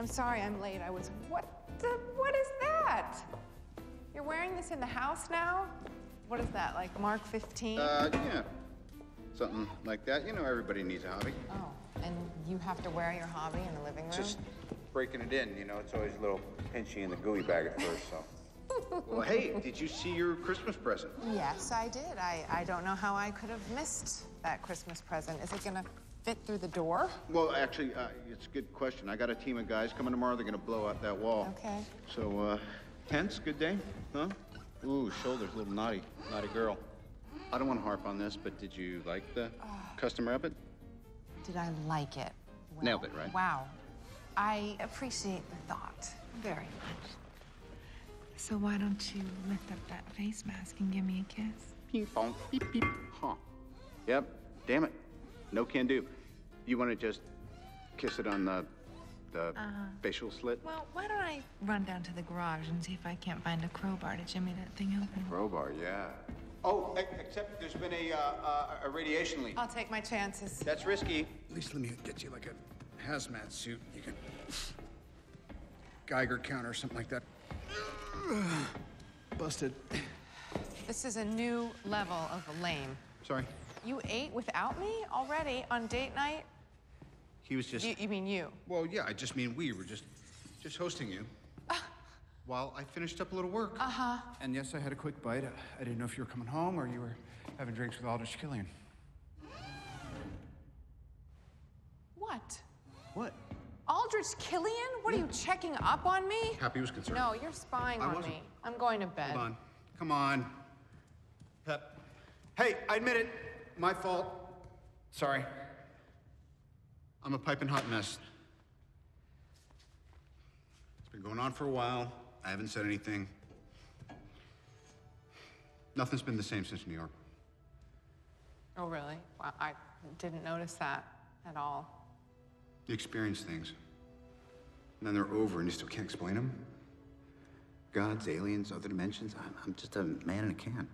I'm sorry I'm late. I was. What the? What is that? You're wearing this in the house now? What is that, like Mark 15? Uh, yeah. Something like that. You know, everybody needs a hobby. oh, and you have to wear your hobby in the living room? Just breaking it in, you know, it's always a little pinchy in the gooey bag at first, so. well, hey, did you see your Christmas present? Yes, I did. I, I don't know how I could have missed that Christmas present. Is it gonna fit through the door? Well, actually, uh, it's a good question. I got a team of guys coming tomorrow. They're gonna blow out that wall. Okay. So, uh, tense, good day, huh? Ooh, shoulders, a little naughty, naughty girl. I don't want to harp on this, but did you like the custom rabbit? Did I like it? Well, Nailed it, right? Wow. I appreciate the thought very much. So why don't you lift up that face mask and give me a kiss? Ping pong, beep beep, huh? Yep. Damn it, no can do. You want to just kiss it on the the facial slit? Well, why don't I run down to the garage and see if I can't find a crowbar to jimmy that thing open? Crowbar, yeah. Oh, except there's been a uh, uh, a radiation leak. I'll take my chances. That's risky. At least let me get you like a hazmat suit. You can Geiger counter or something like that. Busted. This is a new level of lame. Sorry. You ate without me already on date night? He was just. You, you mean you? Well, yeah. I just mean we were just just hosting you. While I finished up a little work. Uh-huh. And yes, I had a quick bite. I didn't know if you were coming home or you were having drinks with Aldrich Killian. What? What? Aldrich Killian? What are you checking up on me? Happy was concerned. No, you're spying I on wasn't. me. I'm going to bed. Hold on. Come on. Pep. Hey, I admit it. My fault. Sorry. I'm a piping hot mess. It's been going on for a while. I haven't said anything. Nothing's been the same since New York. Oh, really? Wow, I didn't notice that at all. You experience things. And then they're over and you still can't explain them. Gods, aliens, other dimensions. I'm, I'm just a man in a can.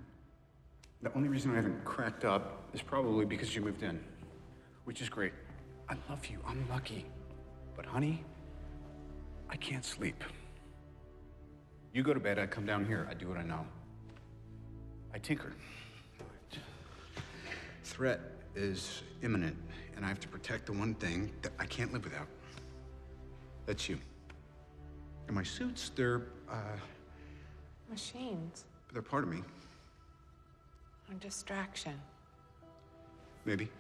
The only reason I haven't cracked up is probably because you moved in, which is great. I love you. I'm lucky. But honey, I can't sleep. You go to bed, I come down here, I do what I know. I tinker. Threat is imminent, and I have to protect the one thing that I can't live without. That's you. And my suits, they're, uh, Machines. they're part of me. A distraction. Maybe.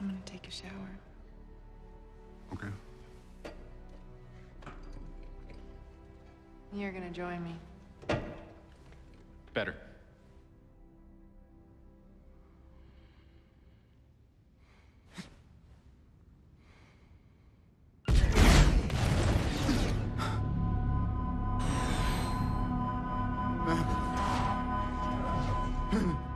I'm gonna take a shower. Okay. You're gonna join me. Better. Tony.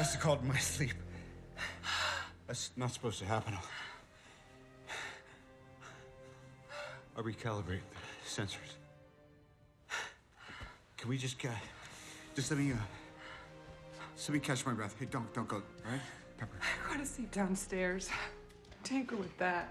must have called in my sleep. That's not supposed to happen. I'll recalibrate the sensors. Can we just, uh, just let me, uh, let me catch my breath. Hey, don't, don't go, all right? Pepper. I to sleep downstairs. Tinker with that.